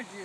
是知